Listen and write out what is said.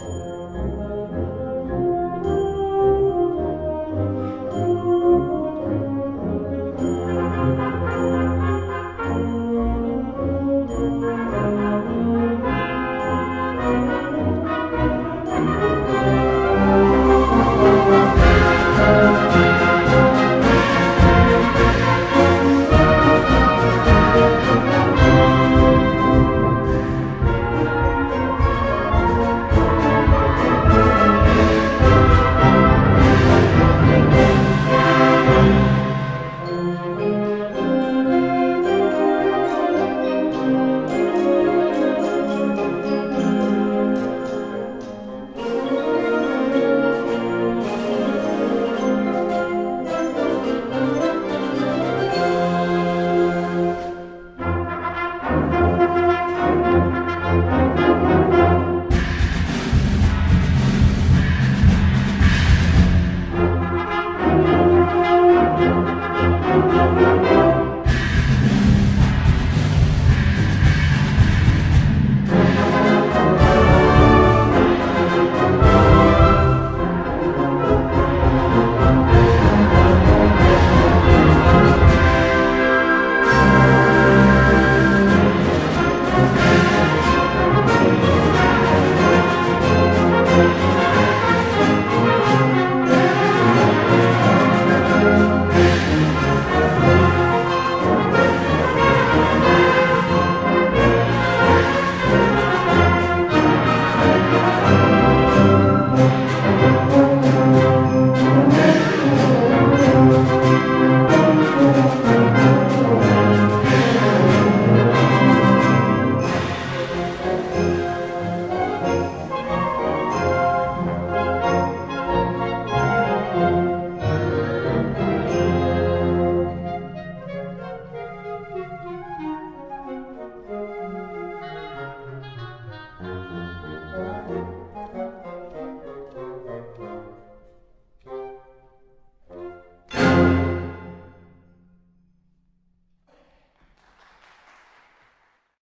Bye.